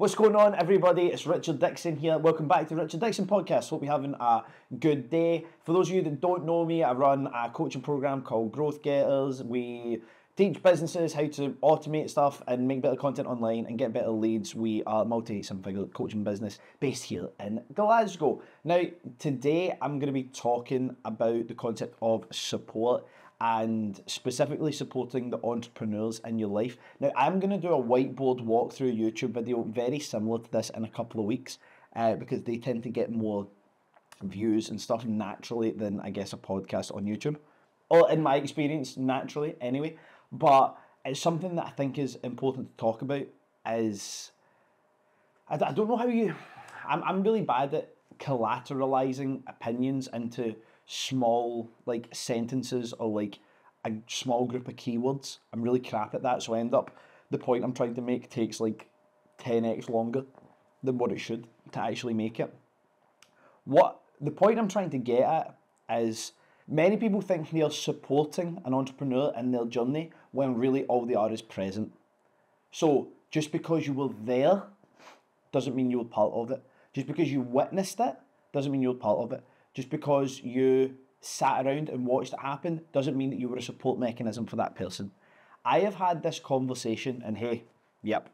What's going on, everybody? It's Richard Dickson here. Welcome back to the Richard Dickson podcast. Hope you're having a good day. For those of you that don't know me, I run a coaching program called Growth Getters. We teach businesses how to automate stuff and make better content online and get better leads. We are multi seven figure coaching business based here in Glasgow. Now, today I'm going to be talking about the concept of support and specifically supporting the entrepreneurs in your life. Now, I'm going to do a whiteboard walkthrough YouTube video very similar to this in a couple of weeks uh, because they tend to get more views and stuff naturally than I guess a podcast on YouTube. Or in my experience, naturally anyway. But it's something that I think is important to talk about is I, I don't know how you I'm, I'm really bad at collateralizing opinions into small like sentences or like a small group of keywords. I'm really crap at that, so I end up the point I'm trying to make takes like 10x longer than what it should to actually make it. What the point I'm trying to get at is many people think they're supporting an entrepreneur in their journey when really all they are is present. So just because you were there doesn't mean you were part of it. Just because you witnessed it doesn't mean you were part of it. Just because you sat around and watched it happen doesn't mean that you were a support mechanism for that person. I have had this conversation, and hey, yep,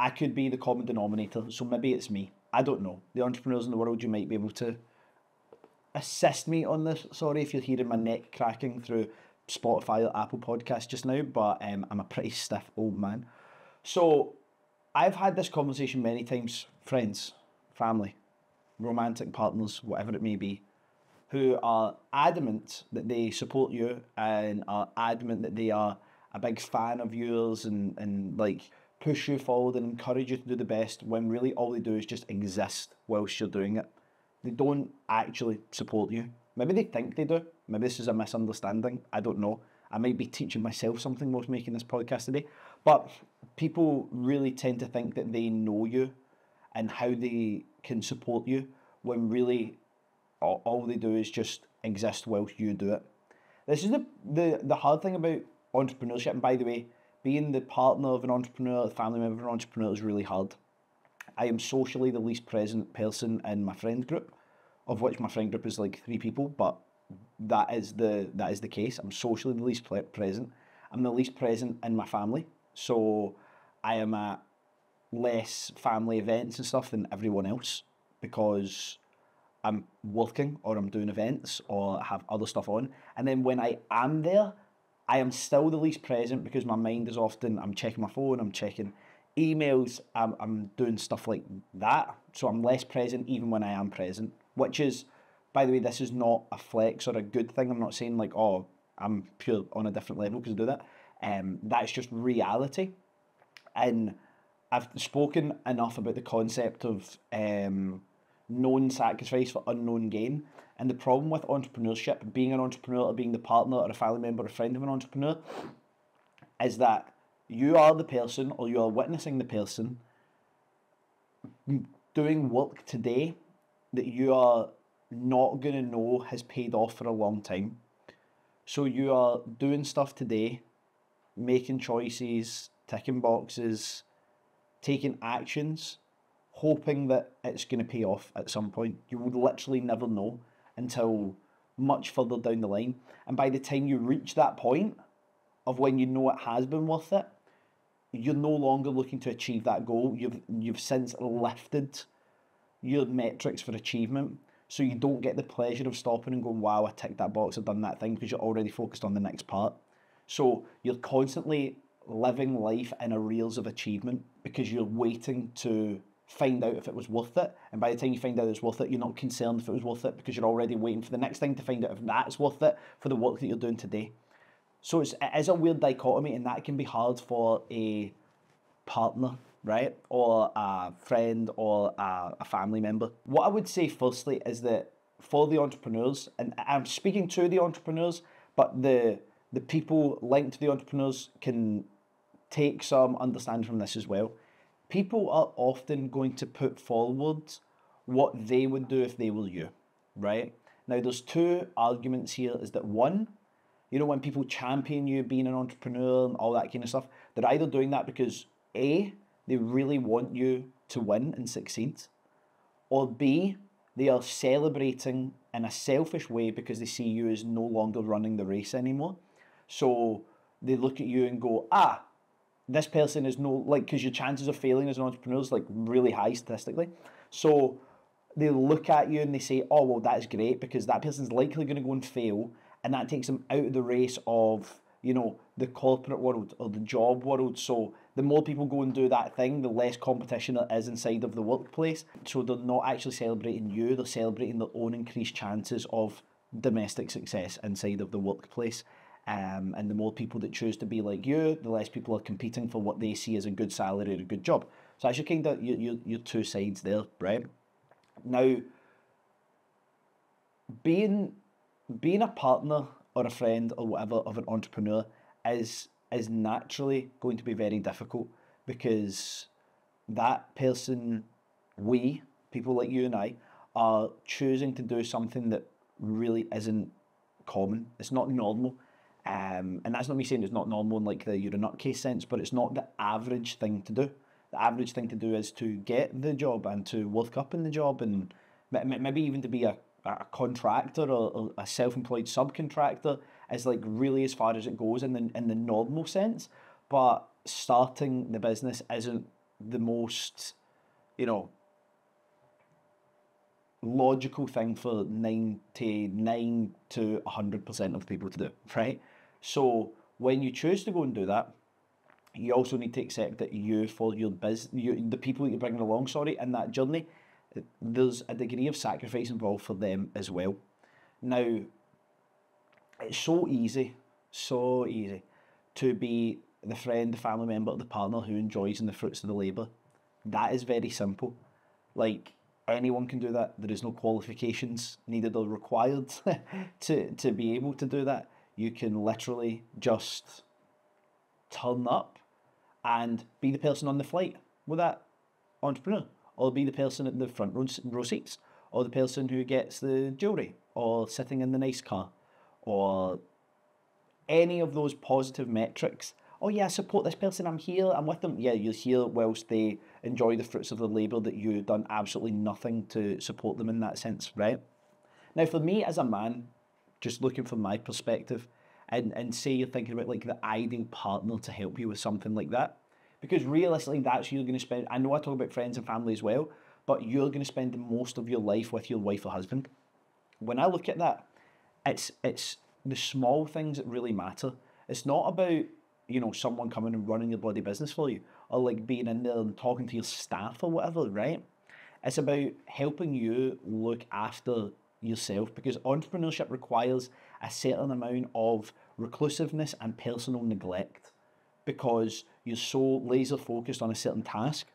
I could be the common denominator, so maybe it's me. I don't know. The entrepreneurs in the world, you might be able to assist me on this. Sorry if you're hearing my neck cracking through Spotify or Apple Podcast just now, but um, I'm a pretty stiff old man. So I've had this conversation many times, friends, family, romantic partners, whatever it may be who are adamant that they support you and are adamant that they are a big fan of yours and, and like push you forward and encourage you to do the best when really all they do is just exist whilst you're doing it. They don't actually support you. Maybe they think they do. Maybe this is a misunderstanding. I don't know. I might be teaching myself something whilst making this podcast today. But people really tend to think that they know you and how they can support you when really all, all they do is just exist whilst you do it. This is the, the, the hard thing about entrepreneurship. And by the way, being the partner of an entrepreneur, the family member of an entrepreneur is really hard. I am socially the least present person in my friend group, of which my friend group is like three people, but that is the that is the case. I'm socially the least present. I'm the least present in my family, so I am at less family events and stuff than everyone else because I'm working or I'm doing events or have other stuff on. And then when I am there, I am still the least present because my mind is often, I'm checking my phone, I'm checking emails, I'm, I'm doing stuff like that. So I'm less present even when I am present, which is, by the way, this is not a flex or a good thing. I'm not saying like, oh, I'm pure on a different level because I do that. Um, that is just reality. And I've spoken enough about the concept of um, known sacrifice for unknown gain. And the problem with entrepreneurship, being an entrepreneur or being the partner or a family member or a friend of an entrepreneur, is that you are the person or you are witnessing the person doing work today that you are not going to know has paid off for a long time. So you are doing stuff today, making choices, ticking boxes, taking actions hoping that it's going to pay off at some point. You would literally never know until much further down the line. And by the time you reach that point of when you know it has been worth it, you're no longer looking to achieve that goal. You've you've since lifted your metrics for achievement. So you don't get the pleasure of stopping and going, wow, I ticked that box, I've done that thing, because you're already focused on the next part. So you're constantly living life in arrears of achievement because you're waiting to find out if it was worth it. And by the time you find out it's worth it, you're not concerned if it was worth it because you're already waiting for the next thing to find out if that's worth it for the work that you're doing today. So it's, it is a weird dichotomy, and that can be hard for a partner, right? Or a friend or a, a family member. What I would say, firstly, is that for the entrepreneurs, and I'm speaking to the entrepreneurs, but the the people linked to the entrepreneurs can take some understanding from this as well people are often going to put forward what they would do if they were you, right? Now, there's two arguments here is that one, you know, when people champion you being an entrepreneur and all that kind of stuff, they're either doing that because A, they really want you to win and succeed, or B, they are celebrating in a selfish way because they see you as no longer running the race anymore. So they look at you and go, ah, this person is no like because your chances of failing as an entrepreneur is like really high statistically. So they look at you and they say, oh well, that's great because that person's likely going to go and fail, and that takes them out of the race of you know the corporate world or the job world. So the more people go and do that thing, the less competition there is inside of the workplace. So they're not actually celebrating you; they're celebrating their own increased chances of domestic success inside of the workplace. Um, and the more people that choose to be like you, the less people are competing for what they see as a good salary or a good job. So that's your kind of your, your, your two sides there, right? Now, being being a partner or a friend or whatever of an entrepreneur is is naturally going to be very difficult because that person, we people like you and I, are choosing to do something that really isn't common. It's not normal. Um, and that's not me saying it's not normal in like the you're a nutcase sense, but it's not the average thing to do. The average thing to do is to get the job and to work up in the job and maybe even to be a, a contractor or, a self-employed subcontractor is like really as far as it goes in the, in the normal sense. But starting the business isn't the most, you know, logical thing for 99 to 100% of people to do, right? So when you choose to go and do that, you also need to accept that you, for your business, you, the people that you're bringing along, sorry, in that journey, there's a degree of sacrifice involved for them as well. Now, it's so easy, so easy to be the friend, the family member, the partner who enjoys in the fruits of the labour. That is very simple. Like anyone can do that. There is no qualifications needed or required to, to be able to do that you can literally just turn up and be the person on the flight with that entrepreneur, or be the person in the front row, row seats, or the person who gets the jewelry, or sitting in the nice car, or any of those positive metrics. Oh yeah, I support this person. I'm here. I'm with them. Yeah, you're here whilst they enjoy the fruits of the labour that you've done absolutely nothing to support them in that sense, right? Now, for me as a man, just looking from my perspective, and, and say you're thinking about like the ideal partner to help you with something like that. Because realistically, that's you're going to spend. I know I talk about friends and family as well, but you're going to spend the most of your life with your wife or husband. When I look at that, it's it's the small things that really matter. It's not about you know someone coming and running your bloody business for you, or like being in there and talking to your staff or whatever, right? It's about helping you look after yourself because entrepreneurship requires a certain amount of reclusiveness and personal neglect because you're so laser focused on a certain task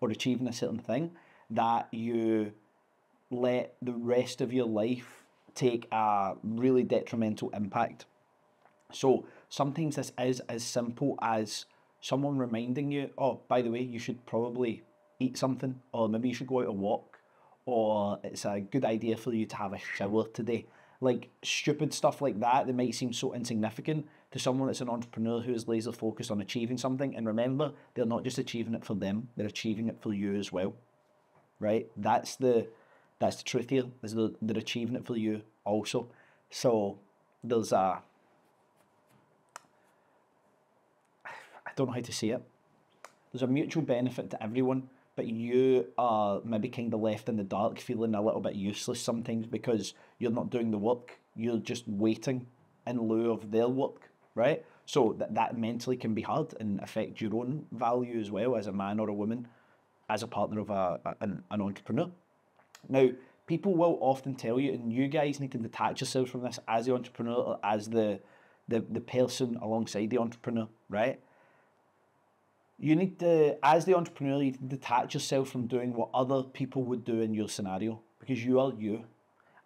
or achieving a certain thing that you let the rest of your life take a really detrimental impact. So sometimes this is as simple as someone reminding you, oh, by the way, you should probably eat something, or maybe you should go out and walk, or it's a good idea for you to have a shower today. Like stupid stuff like that that might seem so insignificant to someone that's an entrepreneur who is laser focused on achieving something. And remember, they're not just achieving it for them, they're achieving it for you as well. Right? That's the that's the truth here, is they're, they're achieving it for you also. So there's a I don't know how to say it. There's a mutual benefit to everyone but you are maybe kind of left in the dark, feeling a little bit useless sometimes because you're not doing the work. You're just waiting in lieu of their work, right? So that, that mentally can be hard and affect your own value as well as a man or a woman, as a partner of a, an, an entrepreneur. Now, people will often tell you, and you guys need to detach yourselves from this as the entrepreneur or as the, the, the person alongside the entrepreneur, right? You need to, as the entrepreneur, you detach yourself from doing what other people would do in your scenario because you are you.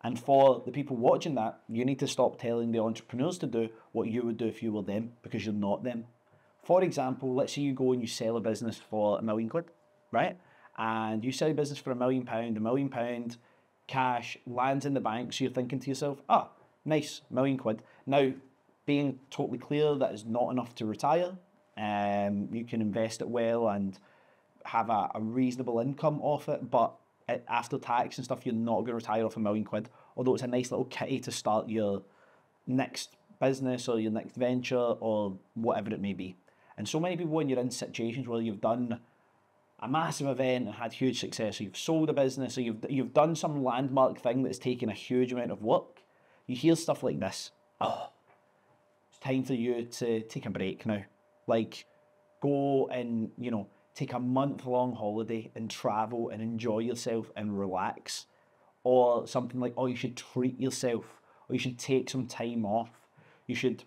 And for the people watching that, you need to stop telling the entrepreneurs to do what you would do if you were them because you're not them. For example, let's say you go and you sell a business for a million quid, right? And you sell a business for a million pound, a million pound cash lands in the bank. So you're thinking to yourself, ah, nice, million quid. Now, being totally clear that is not enough to retire, um, you can invest it well and have a, a reasonable income off it, but it, after tax and stuff, you're not going to retire off a million quid. Although it's a nice little kitty to start your next business or your next venture or whatever it may be. And so many people, when you're in situations where you've done a massive event and had huge success, or you've sold a business, or you've you've done some landmark thing that's taken a huge amount of work, you hear stuff like this. Oh, it's time for you to take a break now. Like, go and you know take a month long holiday and travel and enjoy yourself and relax, or something like oh you should treat yourself, or you should take some time off. You should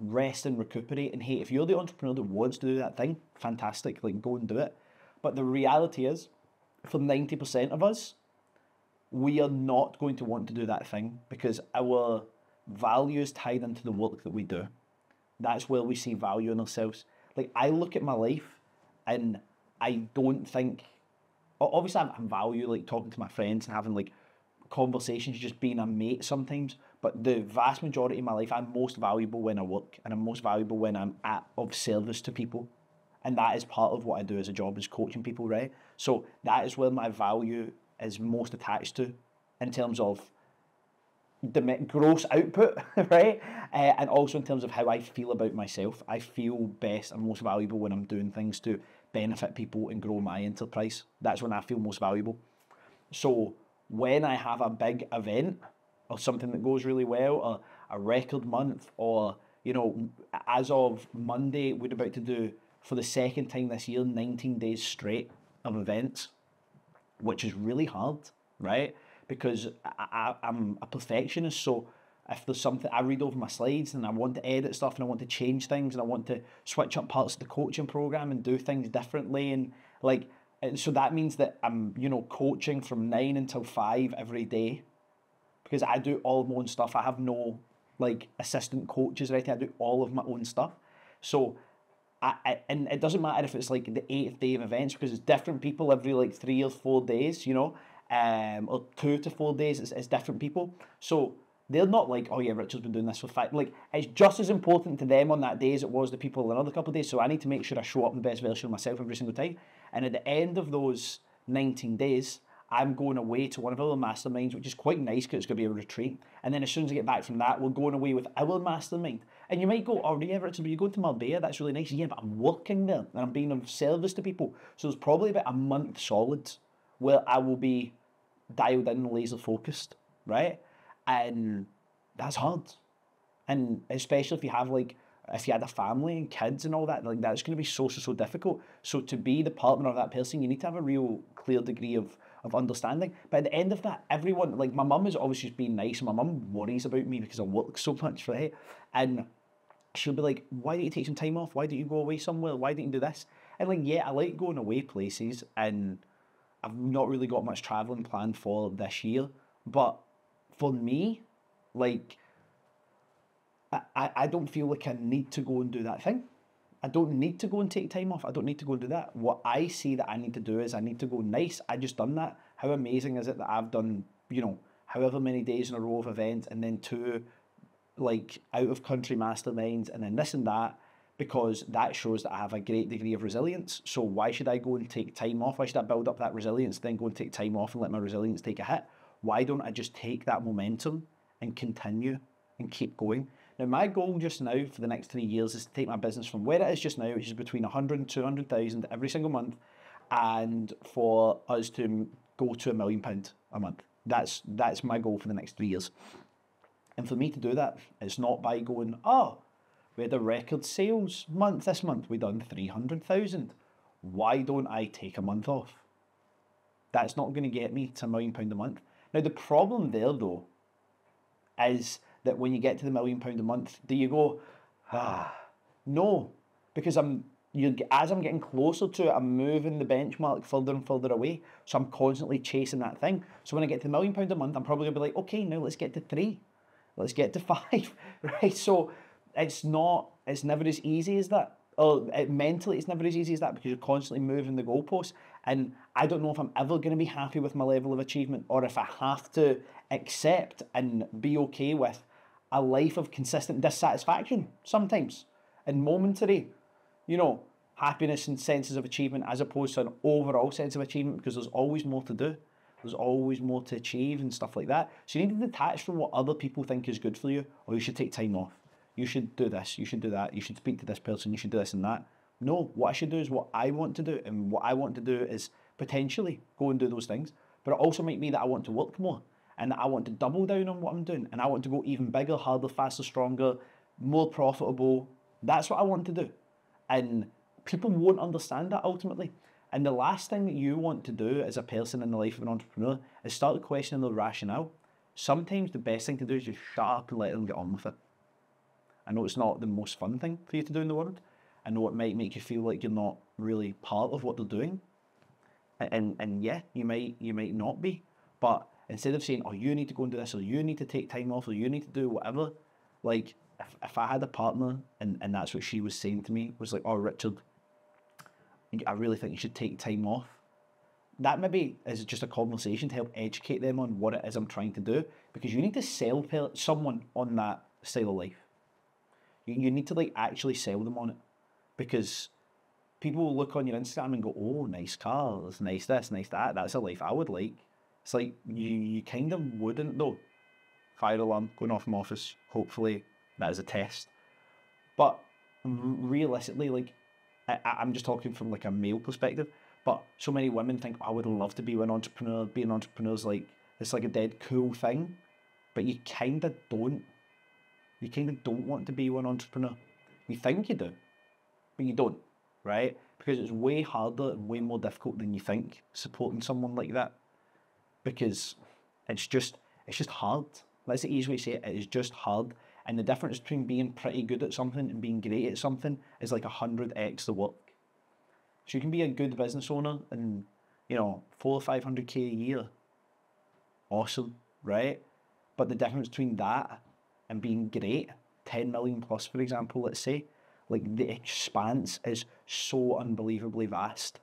rest and recuperate. And hey, if you're the entrepreneur that wants to do that thing, fantastic. Like go and do it but the reality is, for 90% of us, we are not going to want to do that thing because our value is tied into the work that we do. That's where we see value in ourselves. Like, I look at my life and I don't think, obviously, I value like talking to my friends and having like conversations, just being a mate sometimes. But the vast majority of my life, I'm most valuable when I work and I'm most valuable when I'm at of service to people and that is part of what I do as a job is coaching people, right? So that is where my value is most attached to in terms of gross output, right? Uh, and also in terms of how I feel about myself. I feel best and most valuable when I'm doing things to benefit people and grow my enterprise. That's when I feel most valuable. So when I have a big event or something that goes really well, or a record month, or you know, as of Monday, we're about to do for the second time this year, 19 days straight of events, which is really hard, right? Because I, I, I'm a perfectionist, so if there's something I read over my slides and I want to edit stuff and I want to change things and I want to switch up parts of the coaching program and do things differently and like and so that means that I'm you know coaching from nine until five every day because I do all my own stuff. I have no like assistant coaches right. I do all of my own stuff. So I, I, and it doesn't matter if it's like the eighth day of events because it's different people every like three or four days, you know, um, or two to four days. It's, it's different people. So they're not like, oh yeah, Richard's been doing this for five. Like it's just as important to them on that day as it was the people another couple of days. So I need to make sure I show up in the best version of myself every single time. And at the end of those 19 days, I'm going away to one of our masterminds, which is quite nice because it's going to be a retreat. And then as soon as I get back from that, we're going away with our mastermind. And you might go, oh yeah, Richard, but you're going to Marbella, that's really nice. Yeah, but I'm working there and I'm being of service to people. So it's probably about a month solid where I will be dialed in, laser focused, right? And that's hard. And especially if you have like if you had a family and kids and all that, like that's going to be so so so difficult. So to be the partner of that person, you need to have a real clear degree of of understanding. But at the end of that, everyone, like my mum is always just being nice, and my mum worries about me because I work so much, right? And she'll be like, "Why don't you take some time off? Why don't you go away somewhere? Why don't you do this?" And like, yeah, I like going away places, and I've not really got much traveling planned for this year. But for me, like, I, I don't feel like I need to go and do that thing. I don't need to go and take time off. I don't need to go and do that. What I see that I need to do is I need to go nice. I just done that. How amazing is it that I've done, you know, however many days in a row of events and then two like out of country masterminds and then this and that because that shows that I have a great degree of resilience. So why should I go and take time off? Why should I build up that resilience, then go and take time off and let my resilience take a hit? Why don't I just take that momentum and continue and keep going? Now, my goal just now for the next three years is to take my business from where it is just now, which is between 100 and 200,000 every single month, and for us to go to a million pound a month. That's that's my goal for the next three years. And for me to do that, it's not by going, oh, we had a record sales month this month, we done 300,000. Why don't I take a month off? That's not going to get me to a million pound a month. Now, the problem there, though, is that when you get to the million pound a month, do you go, ah, no, because I'm you as I'm getting closer to it, I'm moving the benchmark further and further away. So I'm constantly chasing that thing. So when I get to the million pound a month, I'm probably gonna be like, okay, now let's get to three, let's get to five, right? So it's not, it's never as easy as that. Or it, mentally, it's never as easy as that because you're constantly moving the goalposts. And I don't know if I'm ever going to be happy with my level of achievement or if I have to accept and be okay with a life of consistent dissatisfaction sometimes and momentary, you know, happiness and senses of achievement as opposed to an overall sense of achievement because there's always more to do. There's always more to achieve and stuff like that. So you need to detach from what other people think is good for you, or you should take time off. You should do this, you should do that, you should speak to this person, you should do this and that. No, what I should do is what I want to do, and what I want to do is potentially go and do those things. But it also might be that I want to work more and that I want to double down on what I'm doing and I want to go even bigger, harder, faster, stronger, more profitable. That's what I want to do. And people won't understand that ultimately. And the last thing that you want to do as a person in the life of an entrepreneur is start questioning the rationale. Sometimes the best thing to do is just shut up and let them get on with it. I know it's not the most fun thing for you to do in the world. I know it might make you feel like you're not really part of what they're doing. And and yeah, you might you might not be. But instead of saying, Oh, you need to go and do this, or you need to take time off, or you need to do whatever, like if, if I had a partner and, and that's what she was saying to me, was like, Oh Richard, I really think you should take time off. That maybe is just a conversation to help educate them on what it is I'm trying to do because you need to sell someone on that style of life. You, need to like actually sell them on it because people will look on your Instagram and go, "Oh, nice cars, nice this, nice that. That's a life I would like." It's like you you kind of wouldn't though. Fire alarm going off in office. Hopefully that is a test. But realistically, like I, I'm just talking from like a male perspective. But so many women think, oh, I would love to be an entrepreneur. Being an entrepreneur is like it's like a dead cool thing, but you kind of don't. You kind of don't want to be one entrepreneur. You think you do, but you don't, right? Because it's way harder and way more difficult than you think supporting someone like that. Because it's just it's just hard. Way to say it. It is just hard. And the difference between being pretty good at something and being great at something is like hundred x the work. So you can be a good business owner and you know four or five hundred k a year. Awesome, right? But the difference between that and being great, ten million plus, for example, let's say, like the expanse is so unbelievably vast.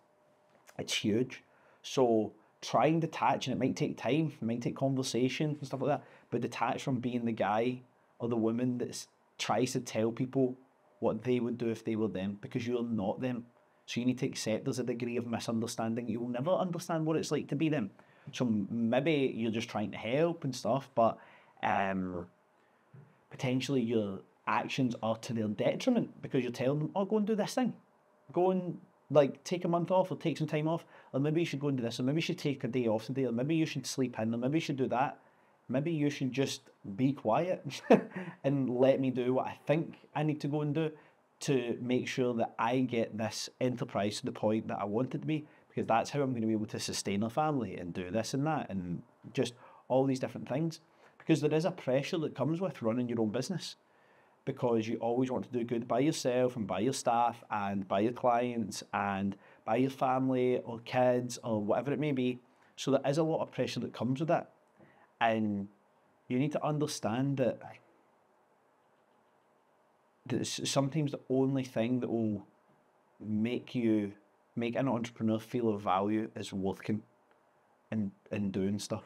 It's huge. So try and detach, and it might take time, it might take conversation and stuff like that, but detach from being the guy or the woman that tries to tell people what they would do if they were them because you're not them. So you need to accept there's a degree of misunderstanding. You will never understand what it's like to be them. So maybe you're just trying to help and stuff, but um, potentially your actions are to their detriment because you're telling them, oh, go and do this thing. Go and like take a month off or take some time off, or maybe you should go and do this, or maybe you should take a day off today, or maybe you should sleep in, or maybe you should do that maybe you should just be quiet and let me do what I think I need to go and do to make sure that I get this enterprise to the point that I want it to be, because that's how I'm going to be able to sustain a family and do this and that and just all these different things. Because there is a pressure that comes with running your own business because you always want to do good by yourself and by your staff and by your clients and by your family or kids or whatever it may be. So there is a lot of pressure that comes with that. And you need to understand that, that sometimes the only thing that will make you make an entrepreneur feel of value is working and, and doing stuff.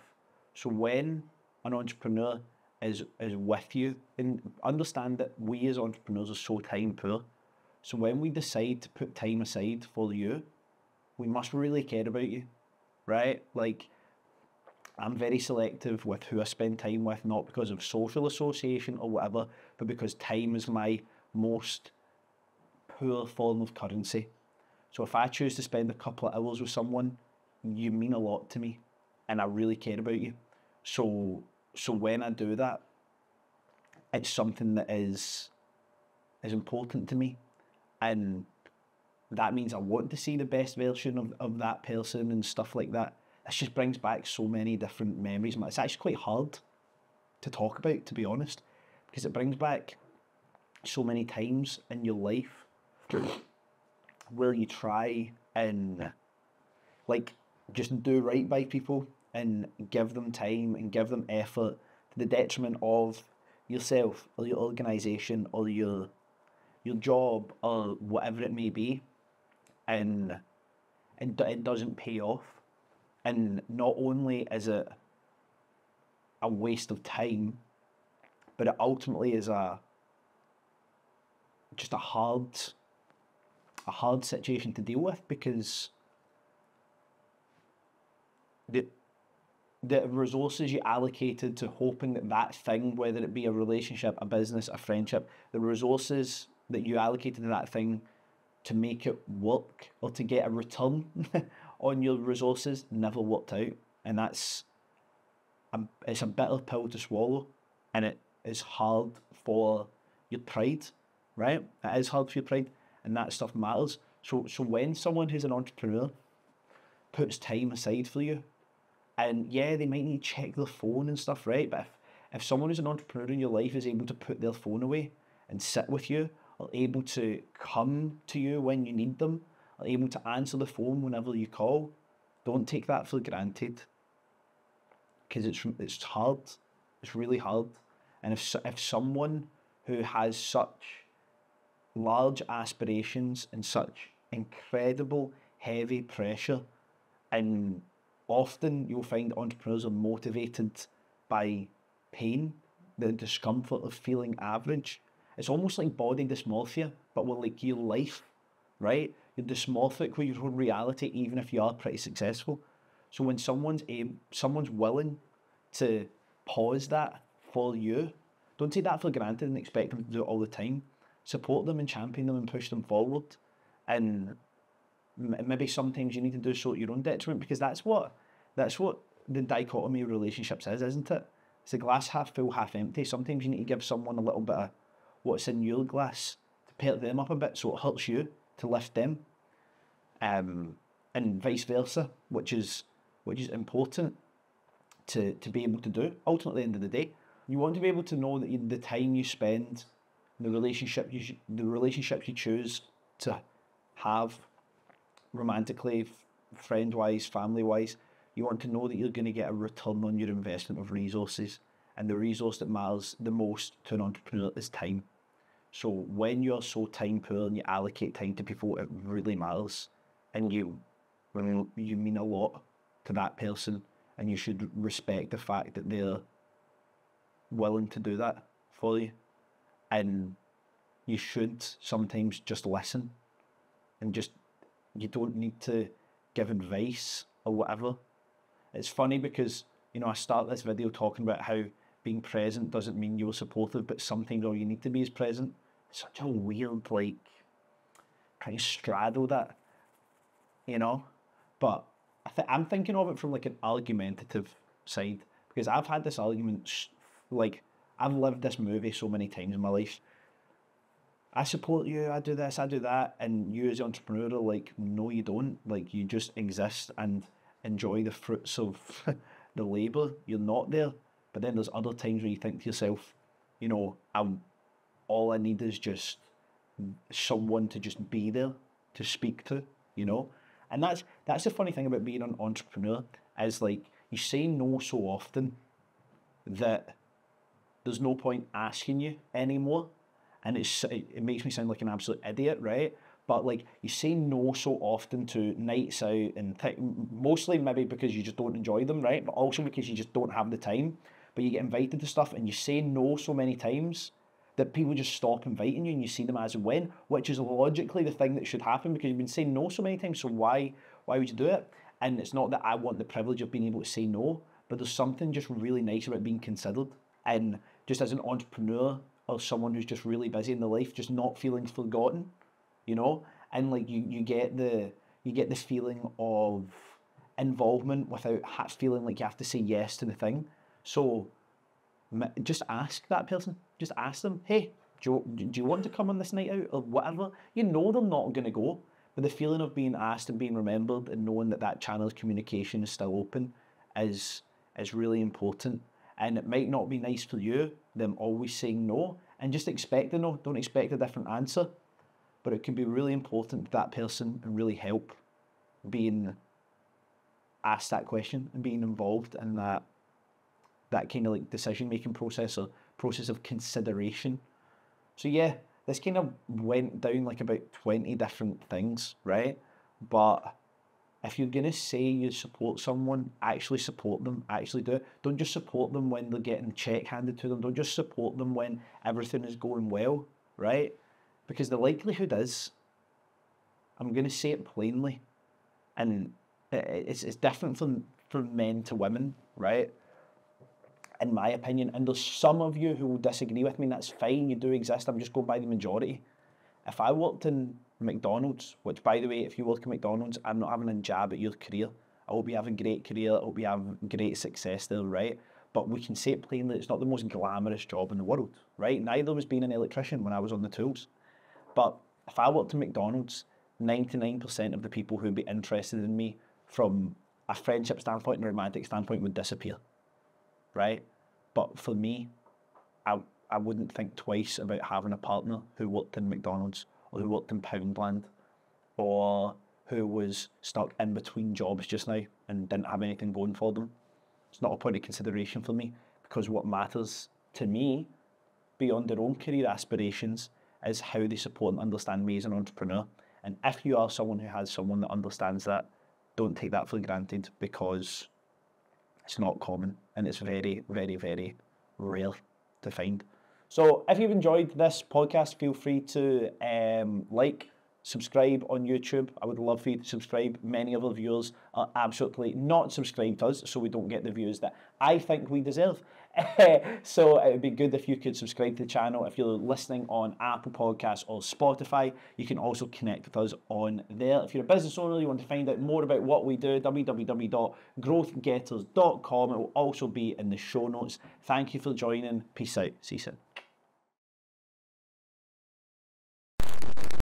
So when an entrepreneur is is with you and understand that we as entrepreneurs are so time poor. So when we decide to put time aside for you, we must really care about you. Right? Like I'm very selective with who I spend time with, not because of social association or whatever, but because time is my most poor form of currency. So if I choose to spend a couple of hours with someone, you mean a lot to me and I really care about you. So so when I do that, it's something that is is important to me. And that means I want to see the best version of, of that person and stuff like that this just brings back so many different memories. It's actually quite hard to talk about, to be honest, because it brings back so many times in your life where you try and like just do right by people and give them time and give them effort to the detriment of yourself or your organization or your your job or whatever it may be. And and it doesn't pay off. And not only is it a waste of time, but it ultimately is a just a hard a hard situation to deal with because the the resources you allocated to hoping that that thing, whether it be a relationship, a business, a friendship, the resources that you allocated to that thing to make it work or to get a return on your resources never worked out, and that's a, it's a bitter pill to swallow, and it is hard for your pride, right? It is hard for your pride, and that stuff matters. So, so when someone who's an entrepreneur puts time aside for you and yeah, they might need to check their phone and stuff, right? But if, if someone who's an entrepreneur in your life is able to put their phone away and sit with you, or able to come to you when you need them, or able to answer the phone whenever you call, don't take that for granted. Because it's it's hard, it's really hard, and if if someone who has such large aspirations and such incredible heavy pressure and often you'll find entrepreneurs are motivated by pain, the discomfort of feeling average. It's almost like body dysmorphia, but with like your life, right? You're dysmorphic with your own reality, even if you are pretty successful. So when someone's aim, someone's willing to pause that for you, don't take that for granted and expect them to do it all the time. Support them and champion them and push them forward. And maybe sometimes you need to do so at your own detriment because that's what that's what the dichotomy of relationships is, isn't it? It's a glass half full, half empty. Sometimes you need to give someone a little bit of what's in your glass to perk them up a bit so it hurts you to lift them. Um, and vice versa, which is which is important to, to be able to do. Ultimately, end of the day, you want to be able to know that you, the time you spend, the relationship you the relationships you choose to have romantically, friend wise, family wise, you want to know that you're going to get a return on your investment of resources. And the resource that matters the most to an entrepreneur is time. So when you're so time poor and you allocate time to people, it really matters. And you, when you mean a lot to that person, and you should respect the fact that they're willing to do that for you. And you should sometimes just listen and just you don't need to give advice or whatever. It's funny because, you know, I start this video talking about how being present doesn't mean you're supportive, but sometimes all you need to be is present. It's such a weird, like, trying to straddle that, you know? But I th- I'm thinking of it from like an argumentative side because I've had this argument, like, I've lived this movie so many times in my life I support you, I do this, I do that, and you as an entrepreneur are like, no, you don't. Like you just exist and enjoy the fruits of the labour. You're not there. But then there's other times where you think to yourself, you know, I'm all I need is just someone to just be there to speak to, you know? And that's that's the funny thing about being an entrepreneur, is like you say no so often that there's no point asking you anymore and it's it makes me sound like an absolute idiot, right? But like you say no so often to nights out and th- mostly maybe because you just don't enjoy them, right? But also because you just don't have the time. But you get invited to stuff and you say no so many times that people just stop inviting you and you see them as a win, which is logically the thing that should happen because you've been saying no so many times. So why why would you do it? And it's not that I want the privilege of being able to say no, but there's something just really nice about being considered. And just as an entrepreneur, or someone who's just really busy in their life, just not feeling forgotten, you know, and like you you get the you get this feeling of involvement without feeling like you have to say yes to the thing. So just ask that person. Just ask them, hey, do you, do you want to come on this night out or whatever? You know they're not going to go, but the feeling of being asked and being remembered and knowing that that channel of communication is still open is is really important. And it might not be nice for you, them always saying no, and just expect a no. Don't expect a different answer. But it can be really important to that person and really help being asked that question and being involved in that that kind of like decision making process or process of consideration. So yeah, this kind of went down like about 20 different things, right? But if you're to say you support someone, actually support them, actually do it. Don't just support them when they're getting check handed to them. Don't just support them when everything is going well, right? Because the likelihood is I'm going to say it plainly, and it's it's different from from men to women, right? In my opinion, and there's some of you who will disagree with me. And that's fine. You do exist. I'm just going by the majority. If I worked in McDonald's, which by the way, if you work at McDonald's, I'm not having a jab at your career. I hope you have a great career. I hope you have great success there, right? But we can say it plainly, it's not the most glamorous job in the world, right? Neither was being an electrician when I was on the tools. But if I worked at McDonald's, 99% of the people who would be interested in me from a friendship standpoint and a romantic standpoint would disappear, right? But for me, I, I wouldn't think twice about having a partner who worked in McDonald's or who worked in Poundland or who was stuck in between jobs just now and didn't have anything going for them. It's not a point of consideration for me because what matters to me beyond their own career aspirations is how they support and understand me as an entrepreneur. And if you are someone who has someone that understands that, don't take that for granted because it's not common and it's very, very, very rare to find. So if you've enjoyed this podcast, feel free to um, like, subscribe on YouTube. I would love for you to subscribe. Many of our viewers are absolutely not subscribed to us, so we don't get the views that I think we deserve. so it would be good if you could subscribe to the channel. If you're listening on Apple Podcasts or Spotify, you can also connect with us on there. If you're a business owner, you want to find out more about what we do, www.growthgetters.com. It will also be in the show notes. Thank you for joining. Peace out. See you soon.